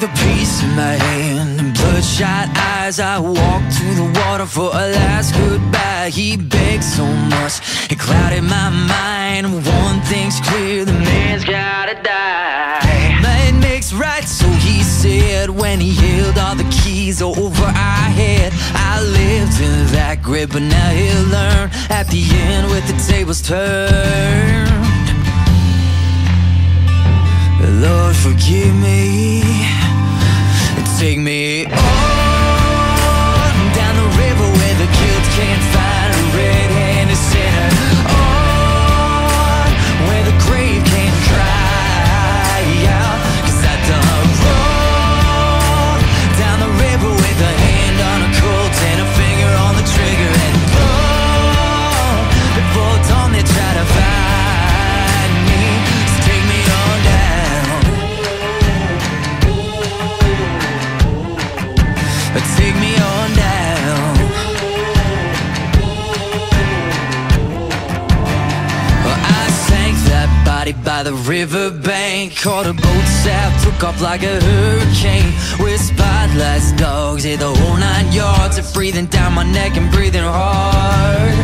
With a piece in my hand and bloodshot eyes, I walked to the water for a last goodbye. He begged so much, it clouded my mind. One thing's clear, the man's gotta die. Man makes right, so he said when he held all the keys over our head. I lived in that grip, but now he'll learn at the end with the tables turned. Lord, forgive me. Take me. on riverbank. Caught a boat south, took off like a hurricane. With spotlights, dogs, hit the whole nine yards. Of breathing down my neck and breathing hard.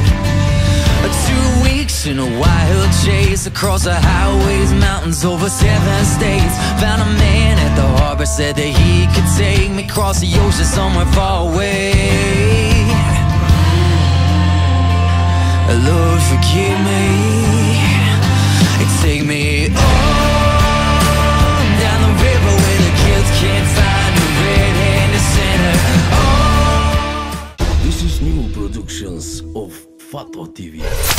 Two weeks in a wild chase across the highways, mountains over seven states. Found a man at the harbor, said that he could take me across the ocean somewhere far away. Lord, forgive me. Take me todo tv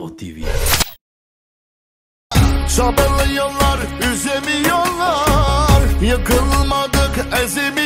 Foto TV. Çabalıyorlar, üzemiyorlar. Yıkılmadık, ezemiyorlar.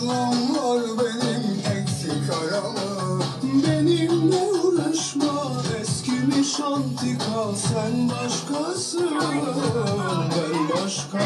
Aklım var benim eksik aramı Benimle uğraşma eskimiş antika Sen başkasın ben başka.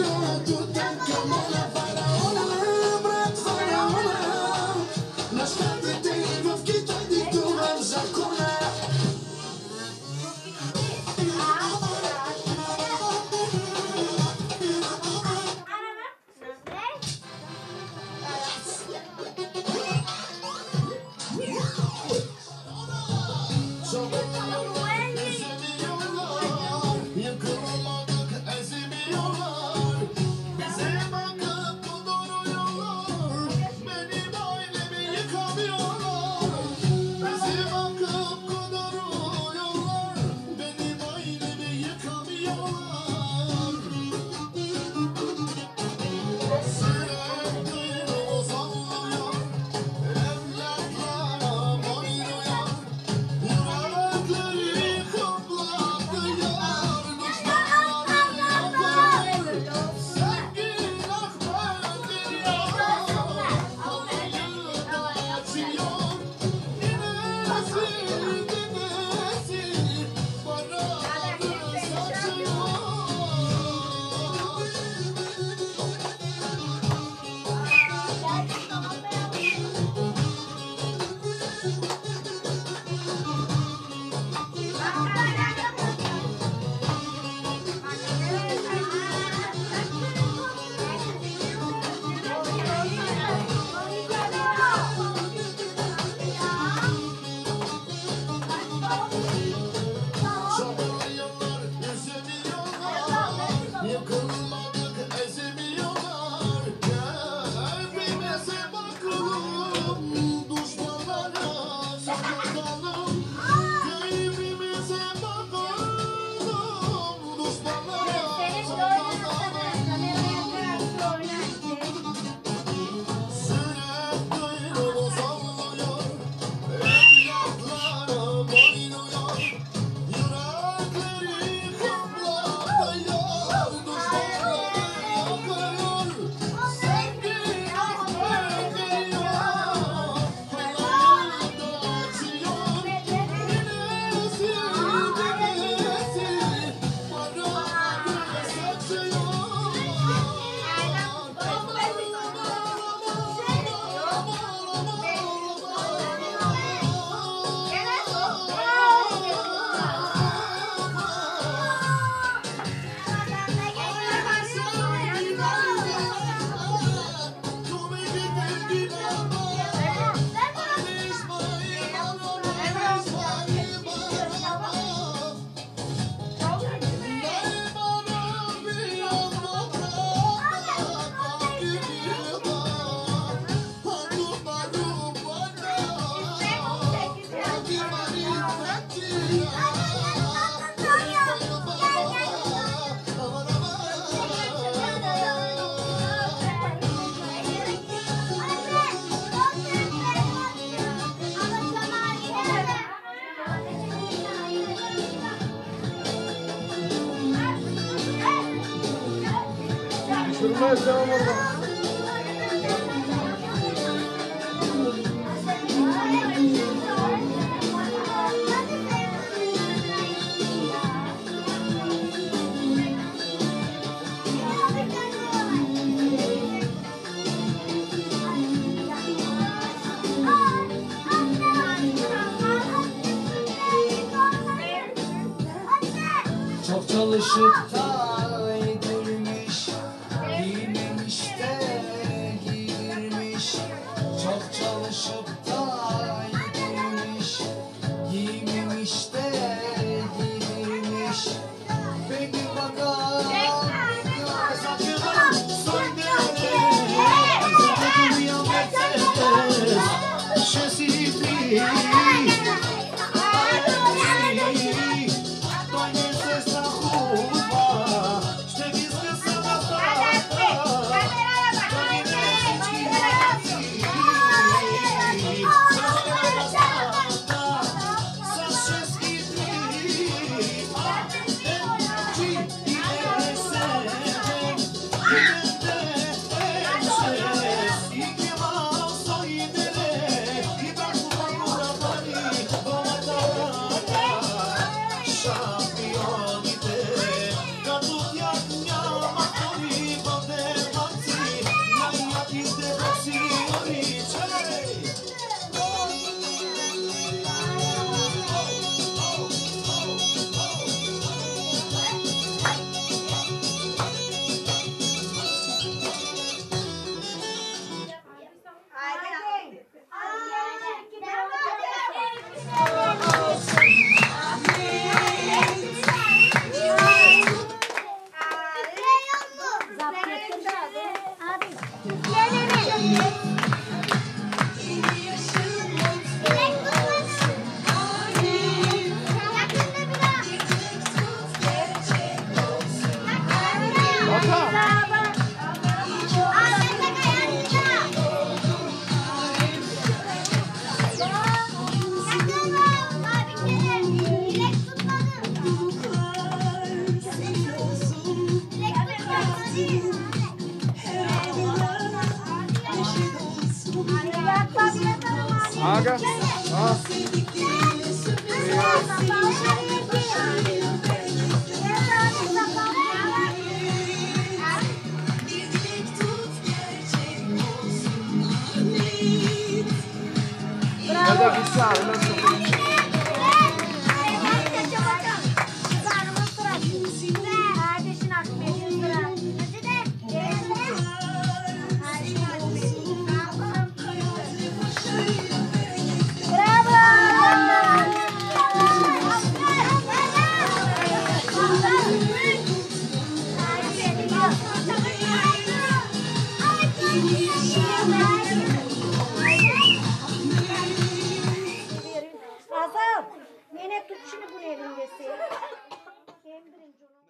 Razie i o